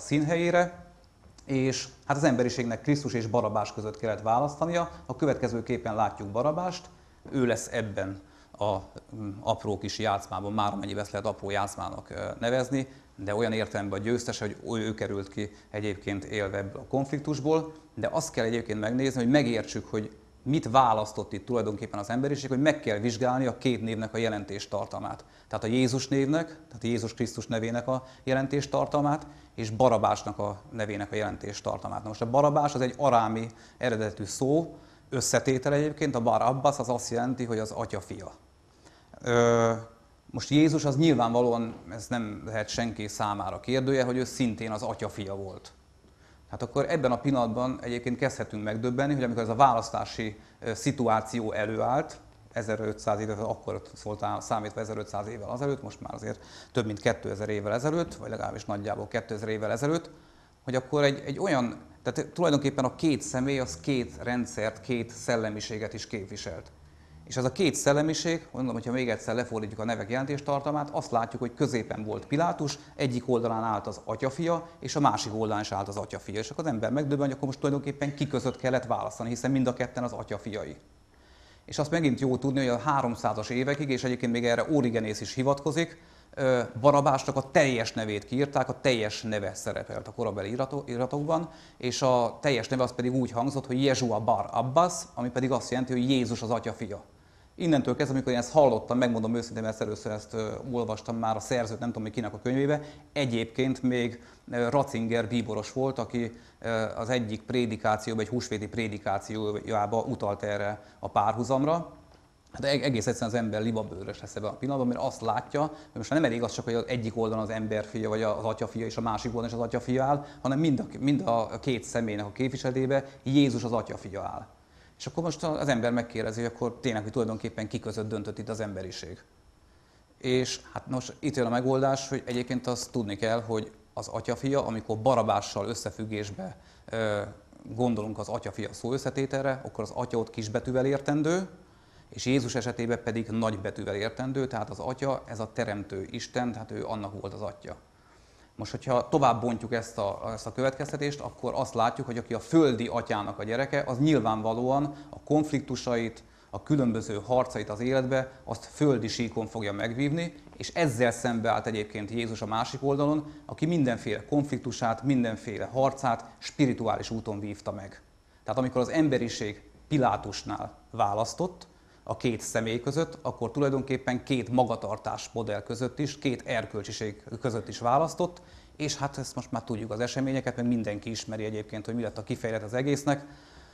színhelyére, és hát az emberiségnek Krisztus és Barabás között kellett választania. A következőképpen látjuk Barabást, ő lesz ebben a mm, apró kis játszmában, már amennyivel ezt lehet apró játszmának nevezni, de olyan értelemben a győztes, hogy ő került ki egyébként élve ebből a konfliktusból, de azt kell egyébként megnézni, hogy megértsük, hogy mit választott itt tulajdonképpen az emberiség, hogy meg kell vizsgálni a két névnek a jelentés tartalmát. Tehát a Jézus névnek, tehát Jézus Krisztus nevének a jelentés tartalmát, és Barabásnak a nevének a jelentés tartalmát. Most a Barabás az egy arámi eredetű szó, összetétel egyébként, a Barabbas az azt jelenti, hogy az atya fia. Ö, most Jézus az nyilvánvalóan, ez nem lehet senki számára kérdője, hogy ő szintén az atya fia volt. Hát akkor ebben a pillanatban egyébként kezdhetünk megdöbbenni, hogy amikor ez a választási szituáció előállt, 1500 éve, akkor szólt számítva 1500 évvel azelőtt, most már azért több mint 2000 évvel ezelőtt, vagy legalábbis nagyjából 2000 évvel ezelőtt, hogy akkor egy, egy olyan, tehát tulajdonképpen a két személy az két rendszert, két szellemiséget is képviselt. És ez a két szellemiség, mondom, hogyha még egyszer lefordítjuk a nevek jelentéstartalmát, azt látjuk, hogy középen volt Pilátus, egyik oldalán állt az atyafia, és a másik oldalán is állt az atyafia. És akkor az ember megdöbben, hogy akkor most tulajdonképpen ki között kellett választani, hiszen mind a ketten az atyafiai. És azt megint jó tudni, hogy a 300-as évekig, és egyébként még erre Origenész is hivatkozik, Barabásnak a teljes nevét kiírták, a teljes neve szerepelt a korabeli iratokban, és a teljes neve az pedig úgy hangzott, hogy Jezua Bar Abbas, ami pedig azt jelenti, hogy Jézus az atyafia innentől kezdve, amikor én ezt hallottam, megmondom őszintén, mert először ezt olvastam már a szerzőt, nem tudom, hogy kinek a könyvébe, egyébként még Ratzinger bíboros volt, aki az egyik prédikációban, egy húsvéti prédikációjába utalt erre a párhuzamra, Hát egész egyszerűen az ember libabőrös lesz ebben a pillanatban, mert azt látja, hogy most nem elég az csak, hogy az egyik oldalon az emberfia, vagy az atyafia, és a másik oldalon is az atyafia áll, hanem mind a, mind a két személynek a képviseletébe Jézus az atyafia áll. És akkor most az ember megkérdezi, hogy akkor tényleg, hogy tulajdonképpen ki között döntött itt az emberiség. És hát most itt jön a megoldás, hogy egyébként azt tudni kell, hogy az atyafia, amikor barabással összefüggésbe gondolunk az atyafia szó összetételre, akkor az atya ott kisbetűvel értendő, és Jézus esetében pedig nagybetűvel értendő, tehát az atya, ez a teremtő Isten, tehát ő annak volt az atya. Most, hogyha tovább bontjuk ezt a, ezt a következtetést, akkor azt látjuk, hogy aki a földi atyának a gyereke, az nyilvánvalóan a konfliktusait, a különböző harcait az életbe, azt földi síkon fogja megvívni, és ezzel szembeállt egyébként Jézus a másik oldalon, aki mindenféle konfliktusát, mindenféle harcát spirituális úton vívta meg. Tehát amikor az emberiség Pilátusnál választott, a két személy között, akkor tulajdonképpen két magatartás modell között is, két erkölcsiség között is választott, és hát ezt most már tudjuk az eseményeket, mert mindenki ismeri egyébként, hogy mi lett a kifejlet az egésznek.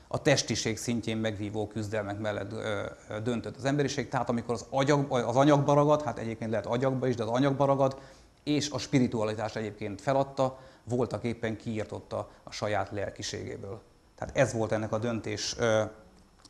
A testiség szintjén megvívó küzdelmek mellett döntött az emberiség, tehát amikor az, agyag, az anyagba ragad, hát egyébként lehet agyagba is, de az anyagba ragad, és a spiritualitás egyébként feladta, voltak éppen kiirtotta a saját lelkiségéből. Tehát ez volt ennek a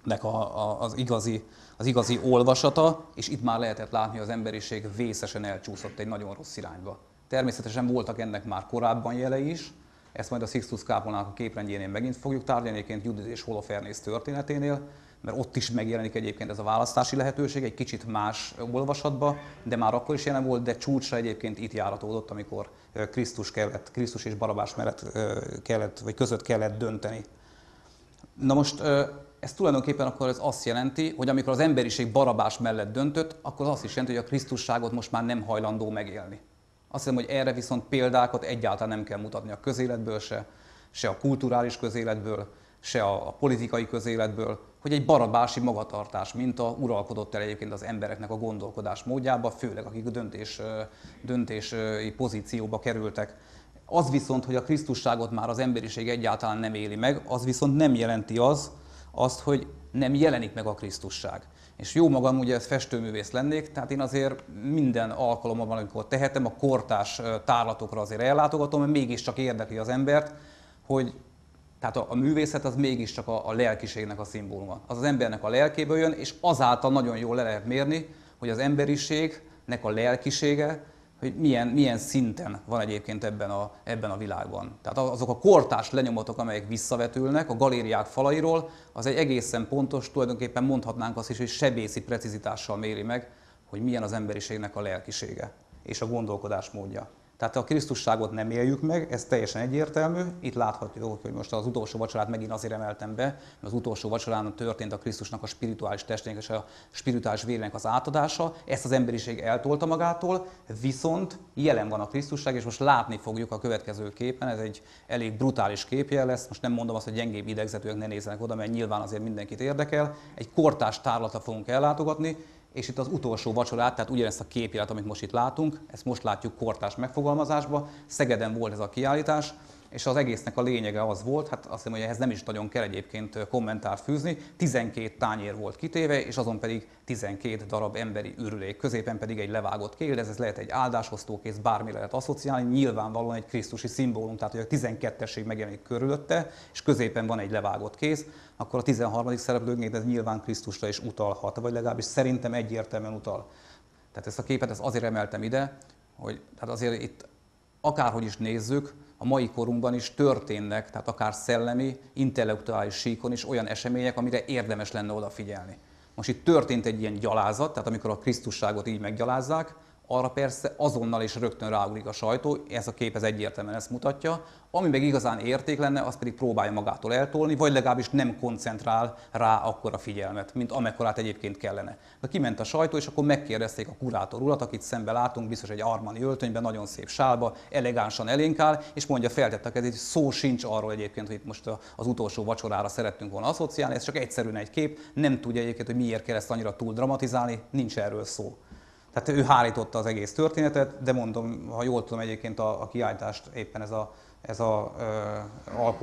döntésnek a, a, az igazi az igazi olvasata, és itt már lehetett látni, hogy az emberiség vészesen elcsúszott egy nagyon rossz irányba. Természetesen voltak ennek már korábban jelei is, ezt majd a Sixtus Kápolnának a képrendjénél megint fogjuk tárgyalni, egyébként Judit és Holofernész történeténél, mert ott is megjelenik egyébként ez a választási lehetőség, egy kicsit más olvasatba, de már akkor is jelen volt, de csúcsra egyébként itt járatódott, amikor Krisztus, kellett, Krisztus és Barabás mellett kellett, vagy között kellett dönteni. Na most ez tulajdonképpen akkor ez azt jelenti, hogy amikor az emberiség barabás mellett döntött, akkor az azt is jelenti, hogy a Krisztusságot most már nem hajlandó megélni. Azt hiszem, hogy erre viszont példákat egyáltalán nem kell mutatni a közéletből se, se a kulturális közéletből, se a, a politikai közéletből, hogy egy barabási magatartás minta uralkodott el egyébként az embereknek a gondolkodás módjába, főleg akik döntés, döntési pozícióba kerültek. Az viszont, hogy a Krisztusságot már az emberiség egyáltalán nem éli meg, az viszont nem jelenti az, azt, hogy nem jelenik meg a Krisztusság. És jó magam, ugye festőművész lennék, tehát én azért minden alkalommal, amikor tehetem, a kortás tárlatokra azért ellátogatom, mert mégiscsak érdekli az embert, hogy tehát a, a művészet az mégiscsak a, a lelkiségnek a szimbóluma. Az az embernek a lelkéből jön, és azáltal nagyon jól le lehet mérni, hogy az emberiségnek a lelkisége hogy milyen, milyen szinten van egyébként ebben a, ebben a világban. Tehát azok a kortás lenyomatok, amelyek visszavetülnek a galériák falairól, az egy egészen pontos, tulajdonképpen mondhatnánk azt is, hogy sebészi precizitással méri meg, hogy milyen az emberiségnek a lelkisége és a gondolkodás módja. Tehát a Krisztusságot nem éljük meg, ez teljesen egyértelmű. Itt láthatjuk, hogy most az utolsó vacsorát megint azért emeltem be, mert az utolsó vacsorán történt a Krisztusnak a spirituális testének és a spirituális vérnek az átadása. Ezt az emberiség eltolta magától, viszont jelen van a Krisztusság, és most látni fogjuk a következő képen. Ez egy elég brutális képje lesz. Most nem mondom azt, hogy gyengébb idegzetőek ne nézzenek oda, mert nyilván azért mindenkit érdekel. Egy kortás tárlata fogunk ellátogatni, és itt az utolsó vacsorát, tehát ugyanezt a képjelet, amit most itt látunk, ezt most látjuk kortás megfogalmazásba. Szegeden volt ez a kiállítás, és az egésznek a lényege az volt, hát azt hiszem, hogy ehhez nem is nagyon kell egyébként kommentárt fűzni, 12 tányér volt kitéve, és azon pedig 12 darab emberi ürülék, középen pedig egy levágott kéldez, ez lehet egy áldásosztókész, bármi lehet asszociálni, nyilvánvalóan egy krisztusi szimbólum, tehát hogy a 12-esség megjelenik körülötte, és középen van egy levágott kéz, akkor a 13. szereplőként ez nyilván Krisztusra is utalhat, vagy legalábbis szerintem egyértelműen utal. Tehát ezt a képet ezt azért emeltem ide, hogy tehát azért itt akárhogy is nézzük, a mai korunkban is történnek, tehát akár szellemi, intellektuális síkon is olyan események, amire érdemes lenne odafigyelni. Most itt történt egy ilyen gyalázat, tehát amikor a Krisztusságot így meggyalázzák, arra persze azonnal is rögtön ráugrik a sajtó, ez a kép ez egyértelműen ezt mutatja. Ami meg igazán érték lenne, az pedig próbálja magától eltolni, vagy legalábbis nem koncentrál rá akkor a figyelmet, mint amekkorát egyébként kellene. De kiment a sajtó, és akkor megkérdezték a kurátor urat, akit szembe látunk, biztos egy armani öltönyben, nagyon szép sálba, elegánsan elénk áll, és mondja, feltette a kezét, szó sincs arról egyébként, hogy itt most az utolsó vacsorára szerettünk volna asszociálni, ez csak egyszerűen egy kép, nem tudja egyébként, hogy miért kell ezt annyira túl dramatizálni, nincs erről szó. Tehát ő hárította az egész történetet, de mondom, ha jól tudom egyébként a, a kiállítást éppen ez a, ez a ö,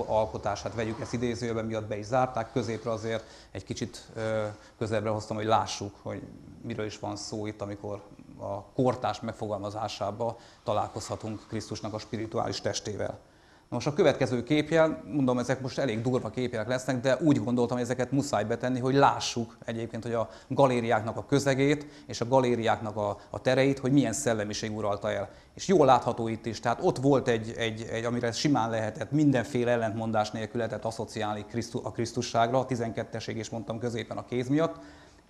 alkotás, hát vegyük ezt idézőjelben, miatt be is zárták, középre azért egy kicsit ö, közelbre hoztam, hogy lássuk, hogy miről is van szó itt, amikor a kortás megfogalmazásába találkozhatunk Krisztusnak a spirituális testével. Most a következő képjel, mondom, ezek most elég durva képjelek lesznek, de úgy gondoltam, hogy ezeket muszáj betenni, hogy lássuk egyébként, hogy a galériáknak a közegét és a galériáknak a, a tereit, hogy milyen szellemiség uralta el. És jól látható itt is, tehát ott volt egy, egy, egy amire simán lehetett, mindenféle ellentmondás nélkül lehetett asszociálni a Krisztusságra, a 12-eség is mondtam középen a kéz miatt,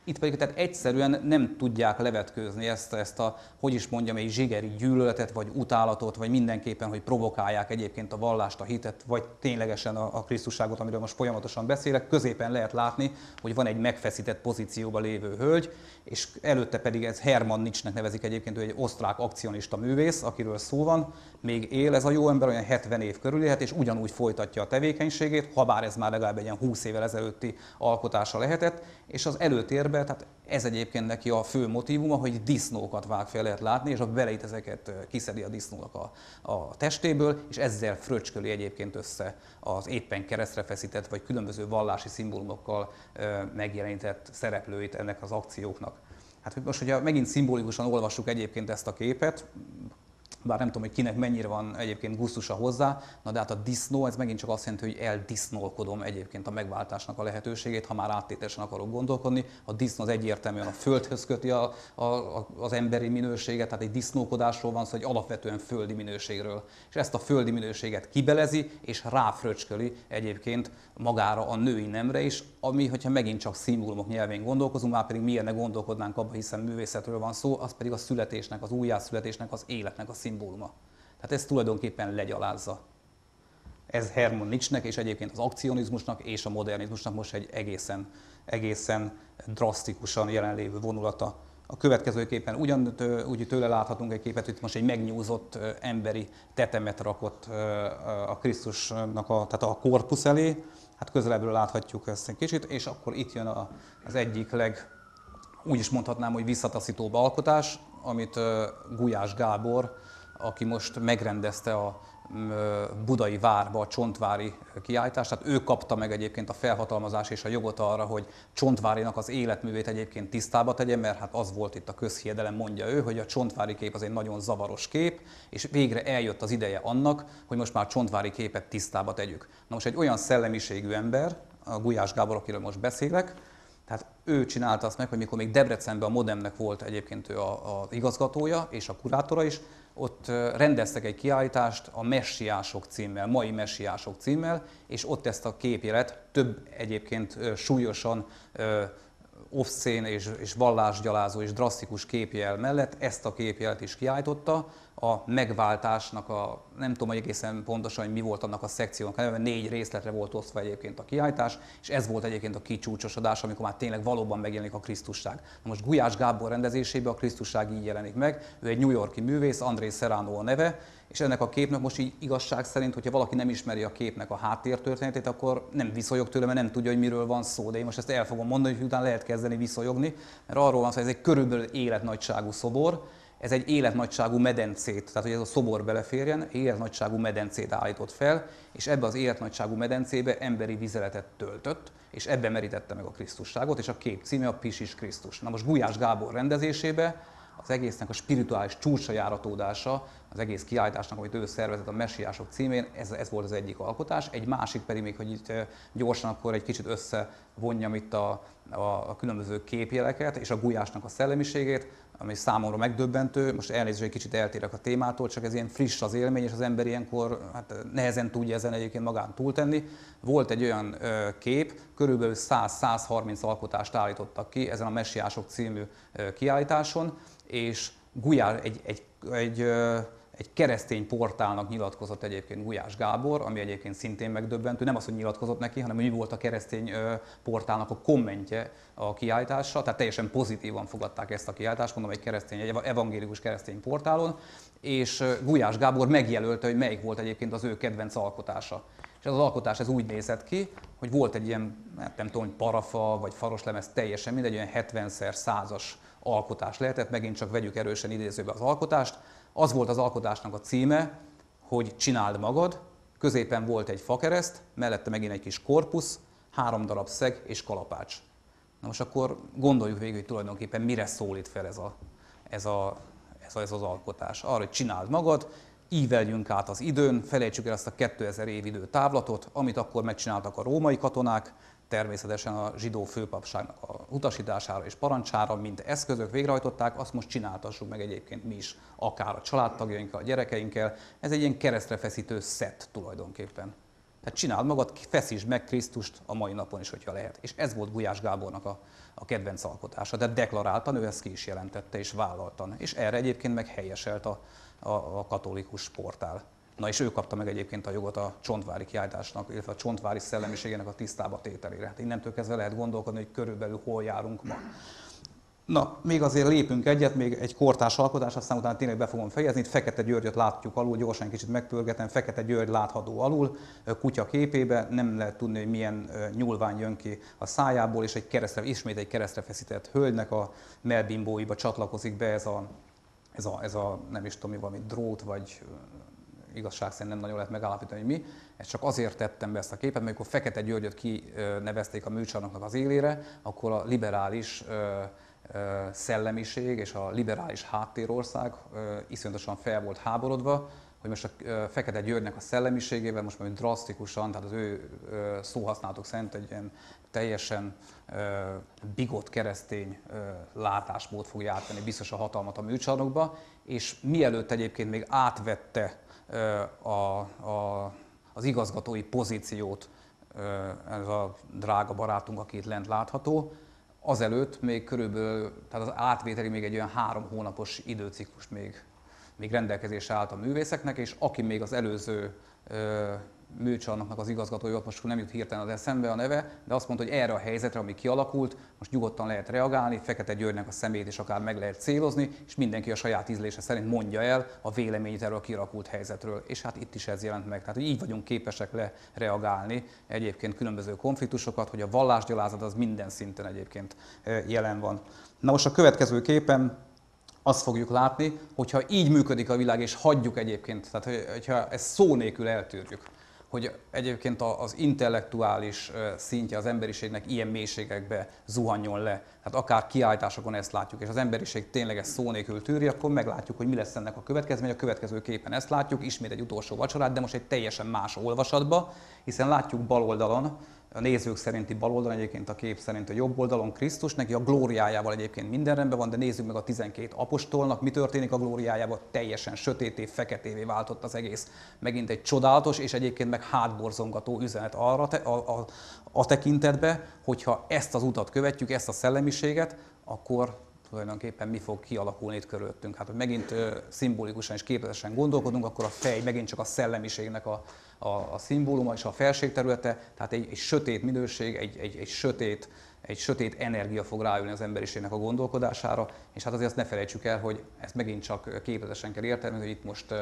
itt pedig tehát egyszerűen nem tudják levetkőzni ezt, ezt a, hogy is mondjam, egy zsigeri gyűlöletet, vagy utálatot, vagy mindenképpen, hogy provokálják egyébként a vallást, a hitet, vagy ténylegesen a, a Krisztusságot, amiről most folyamatosan beszélek. Középen lehet látni, hogy van egy megfeszített pozícióba lévő hölgy, és előtte pedig ez Hermann Nietzschnek nevezik egyébként, ő egy osztrák akcionista művész, akiről szó van, még él ez a jó ember, olyan 70 év körül élhet, és ugyanúgy folytatja a tevékenységét, ha bár ez már legalább egy ilyen 20 évvel ezelőtti alkotása lehetett, és az előtérbe, tehát ez egyébként neki a fő motivuma, hogy disznókat vág fel lehet látni, és a beleit ezeket kiszedi a disznónak a, a testéből, és ezzel fröcsköli egyébként össze az éppen keresztre feszített, vagy különböző vallási szimbólumokkal megjelenített szereplőit ennek az akcióknak. Hát most, hogyha megint szimbolikusan olvassuk egyébként ezt a képet, bár nem tudom, hogy kinek mennyire van egyébként gusztusa hozzá, na de hát a disznó, ez megint csak azt jelenti, hogy eldisznolkodom egyébként a megváltásnak a lehetőségét, ha már áttétesen akarok gondolkodni. A disznó az egyértelműen a földhöz köti a, a, a, az emberi minőséget, tehát egy disznókodásról van szó, egy alapvetően földi minőségről. És ezt a földi minőséget kibelezi, és ráfröcsköli egyébként magára a női nemre is, ami, hogyha megint csak szimbólumok nyelvén gondolkozunk, már pedig miért ne gondolkodnánk abba, hiszen művészetről van szó, az pedig a születésnek, az újjászületésnek, az életnek a szimbóluma. Tehát ez tulajdonképpen legyalázza. Ez Hermann Nietzschnek és egyébként az akcionizmusnak és a modernizmusnak most egy egészen, egészen drasztikusan jelenlévő vonulata. A következőképpen ugyan úgy tőle láthatunk egy képet, hogy most egy megnyúzott emberi tetemet rakott a Krisztusnak a, tehát a korpusz elé, hát közelebbről láthatjuk ezt egy kicsit, és akkor itt jön az egyik leg, úgy is mondhatnám, hogy visszataszítóbb alkotás, amit Gulyás Gábor, aki most megrendezte a budai várba a csontvári kiállítást, tehát ő kapta meg egyébként a felhatalmazás és a jogot arra, hogy csontvárinak az életművét egyébként tisztába tegye, mert hát az volt itt a közhiedelem, mondja ő, hogy a csontvári kép az egy nagyon zavaros kép, és végre eljött az ideje annak, hogy most már csontvári képet tisztába tegyük. Na most egy olyan szellemiségű ember, a Gulyás Gábor, akiről most beszélek, tehát ő csinálta azt meg, hogy mikor még Debrecenben a Modemnek volt egyébként ő a, a igazgatója és a kurátora is, ott rendeztek egy kiállítást a Messiások címmel, mai Messiások címmel, és ott ezt a képjelet több egyébként súlyosan off és, és vallásgyalázó és drasztikus képjel mellett ezt a képjelet is kiállította a megváltásnak a, nem tudom hogy egészen pontosan, hogy mi volt annak a szekciónak, hanem négy részletre volt osztva egyébként a kiállítás, és ez volt egyébként a kicsúcsosodás, amikor már tényleg valóban megjelenik a Krisztusság. Na most Gulyás Gábor rendezésében a Krisztusság így jelenik meg, ő egy New Yorki művész, André Serrano a neve, és ennek a képnek most így igazság szerint, hogyha valaki nem ismeri a képnek a háttértörténetét, akkor nem viszonyog tőle, mert nem tudja, hogy miről van szó. De én most ezt el fogom mondani, hogy utána lehet kezdeni viszonyogni, mert arról van szó, hogy ez egy körülbelül életnagyságú szobor, ez egy életnagyságú medencét, tehát hogy ez a szobor beleférjen, életnagyságú medencét állított fel, és ebbe az életnagyságú medencébe emberi vizeletet töltött, és ebbe merítette meg a Krisztusságot, és a kép címe a Pisis Krisztus. Na most Gulyás Gábor rendezésébe az egésznek a spirituális csúcsra járatódása, az egész kiállításnak, amit ő szervezett a Messiások címén, ez, ez volt az egyik alkotás. Egy másik pedig még, hogy itt gyorsan akkor egy kicsit összevonjam itt a, a, a különböző képjeleket és a gulyásnak a szellemiségét, ami számomra megdöbbentő. Most elnézést, egy kicsit eltérek a témától, csak ez ilyen friss az élmény, és az ember ilyenkor hát nehezen tudja ezen egyébként magán túltenni. Volt egy olyan ö, kép, körülbelül 100-130 alkotást állítottak ki ezen a Messiások című ö, kiállításon, és Gulyás egy, egy, egy, egy egy keresztény portálnak nyilatkozott egyébként Gulyás Gábor, ami egyébként szintén megdöbbentő. Nem az, hogy nyilatkozott neki, hanem hogy mi volt a keresztény portálnak a kommentje a kiállításra, tehát teljesen pozitívan fogadták ezt a kiállítást, mondom, egy keresztény, egy evangélikus keresztény portálon, és Gulyás Gábor megjelölte, hogy melyik volt egyébként az ő kedvenc alkotása. És az alkotás ez úgy nézett ki, hogy volt egy ilyen, hát nem tudom, hogy parafa vagy faroslemez, teljesen mindegy, olyan 70-szer százas alkotás lehetett, megint csak vegyük erősen idézőbe az alkotást, az volt az alkotásnak a címe, hogy csináld magad, középen volt egy fakereszt, mellette megint egy kis korpusz, három darab szeg és kalapács. Na most akkor gondoljuk végül, hogy tulajdonképpen mire szólít fel ez, a, ez, a, ez, a, ez az alkotás. Arra, hogy csináld magad, íveljünk át az időn, felejtsük el ezt a 2000 év idő távlatot, amit akkor megcsináltak a római katonák, természetesen a zsidó főpapságnak a utasítására és parancsára, mint eszközök végrehajtották, azt most csináltassuk meg egyébként mi is, akár a családtagjainkkal, a gyerekeinkkel. Ez egy ilyen keresztre feszítő szett tulajdonképpen. Tehát csináld magad, feszítsd meg Krisztust a mai napon is, hogyha lehet. És ez volt Gulyás Gábornak a, a kedvenc alkotása. De deklaráltan ő ezt ki is jelentette és vállaltan. És erre egyébként meg helyeselt a, a, a katolikus portál. Na és ő kapta meg egyébként a jogot a csontvári kiáltásnak, illetve a csontvári szellemiségének a tisztába tételére. Hát innentől kezdve lehet gondolkodni, hogy körülbelül hol járunk ma. Na, még azért lépünk egyet, még egy kortás alkotás, aztán utána tényleg be fogom fejezni. Itt Fekete Györgyöt látjuk alul, gyorsan kicsit megpörgetem. Fekete György látható alul, kutya képébe, nem lehet tudni, hogy milyen nyúlvány jön ki a szájából, és egy keresztre, ismét egy keresztre feszített hölgynek a melbimbóiba csatlakozik be ez a, ez a, ez a nem is tudom mi, valami drót, vagy igazság szerint nem nagyon lehet megállapítani, hogy mi. Ezt csak azért tettem be ezt a képet, mert amikor Fekete Györgyöt kinevezték a műcsarnoknak az élére, akkor a liberális szellemiség és a liberális háttérország iszonyatosan fel volt háborodva, hogy most a Fekete Györgynek a szellemiségével most majd drasztikusan, tehát az ő szóhasználatok szerint egy ilyen teljesen bigott keresztény látásmód fogja átvenni biztos a hatalmat a műcsarnokba, és mielőtt egyébként még átvette a, a, az igazgatói pozíciót ez a drága barátunk, aki itt lent látható, azelőtt még körülbelül, tehát az átvételi még egy olyan három hónapos időciklus még, még rendelkezésre állt a művészeknek, és aki még az előző műcsarnoknak az igazgatója, ott most nem jut hirtelen az eszembe a neve, de azt mondta, hogy erre a helyzetre, ami kialakult, most nyugodtan lehet reagálni, Fekete Györgynek a szemét is akár meg lehet célozni, és mindenki a saját ízlése szerint mondja el a véleményét erről a kialakult helyzetről. És hát itt is ez jelent meg. Tehát, hogy így vagyunk képesek le reagálni egyébként különböző konfliktusokat, hogy a vallásgyalázat az minden szinten egyébként jelen van. Na most a következő képen azt fogjuk látni, hogyha így működik a világ, és hagyjuk egyébként, tehát hogyha ezt szó nélkül eltűrjük, hogy egyébként az intellektuális szintje az emberiségnek ilyen mélységekbe zuhanjon le. Tehát akár kiállításokon ezt látjuk, és az emberiség tényleg ezt szó nélkül tűri, akkor meglátjuk, hogy mi lesz ennek a következmény. A következő képen ezt látjuk, ismét egy utolsó vacsorát, de most egy teljesen más olvasatba, hiszen látjuk bal oldalon, a nézők szerinti bal oldalon, egyébként a kép szerint a jobb oldalon Krisztus, neki a glóriájával egyébként minden rendben van, de nézzük meg a 12 apostolnak, mi történik a glóriájával, teljesen sötété, feketévé váltott az egész. Megint egy csodálatos és egyébként meg hátborzongató üzenet arra te, a, a, a tekintetbe, hogyha ezt az utat követjük, ezt a szellemiséget, akkor tulajdonképpen mi fog kialakulni itt körülöttünk. Hát, hogy megint szimbolikusan és képletesen gondolkodunk, akkor a fej megint csak a szellemiségnek a, a, a szimbóluma és a felségterülete, tehát egy, egy sötét minőség, egy, egy, egy sötét egy sötét energia fog ráülni az emberiségnek a gondolkodására, és hát azért azt ne felejtsük el, hogy ezt megint csak képletesen kell értelmezni, hogy itt most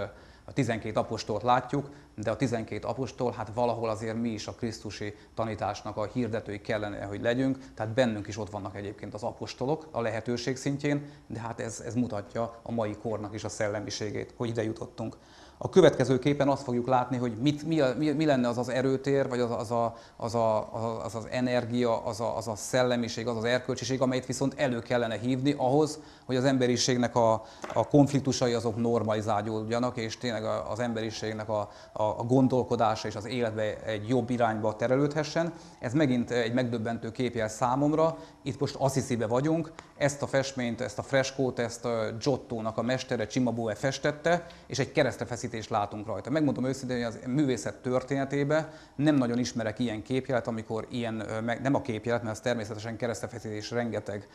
a 12 apostolt látjuk, de a 12 apostol, hát valahol azért mi is a Krisztusi tanításnak a hirdetői kellene, hogy legyünk, tehát bennünk is ott vannak egyébként az apostolok a lehetőség szintjén, de hát ez, ez mutatja a mai kornak is a szellemiségét, hogy ide jutottunk. A következő képen azt fogjuk látni, hogy mit, mi, mi, mi lenne az az erőtér, vagy az, az, a, az, a, az, az energia, az a, az a szellemiség, az az erkölcsiség, amelyet viszont elő kellene hívni ahhoz, hogy az emberiségnek a, a konfliktusai azok normalizálódjanak, és tényleg az emberiségnek a, a, a gondolkodása és az életbe egy jobb irányba terelődhessen. Ez megint egy megdöbbentő képjel számomra. Itt most Assisi-be vagyunk, ezt a festményt, ezt a freskót, ezt a Giotto-nak a mestere Cimabue festette, és egy keresztrefeszítést látunk rajta. Megmondom őszintén, hogy az művészet történetében nem nagyon ismerek ilyen képjelet, amikor ilyen, nem a képjelet, mert az természetesen keresztrefeszítés rengeteg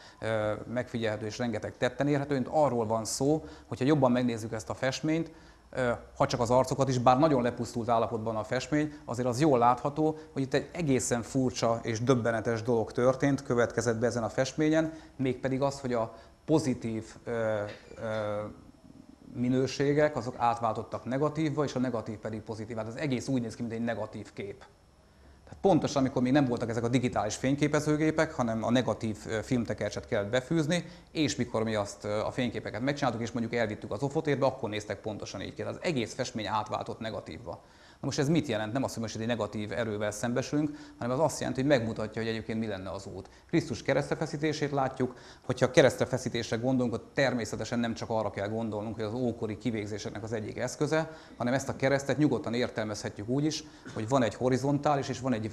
megfigyelhető és rengeteg tetten érhető, arról van szó, hogyha jobban megnézzük ezt a festményt, ha csak az arcokat is, bár nagyon lepusztult állapotban a festmény, azért az jól látható, hogy itt egy egészen furcsa és döbbenetes dolog történt, következett be ezen a festményen, mégpedig az, hogy a pozitív ö, ö, minőségek azok átváltottak negatívba, és a negatív pedig pozitív. Hát az egész úgy néz ki, mint egy negatív kép. Tehát pontosan, amikor még nem voltak ezek a digitális fényképezőgépek, hanem a negatív filmtekercset kellett befűzni, és mikor mi azt a fényképeket megcsináltuk, és mondjuk elvittük az ofotérbe, akkor néztek pontosan így ki. Az egész festmény átváltott negatívba. Na most ez mit jelent? Nem azt hogy egy negatív erővel szembesülünk, hanem az azt jelenti, hogy megmutatja, hogy egyébként mi lenne az út. Krisztus keresztrefeszítését látjuk, hogyha keresztrefeszítésre gondolunk, akkor természetesen nem csak arra kell gondolnunk, hogy az ókori kivégzéseknek az egyik eszköze, hanem ezt a keresztet nyugodtan értelmezhetjük úgy is, hogy van egy horizontális és van egy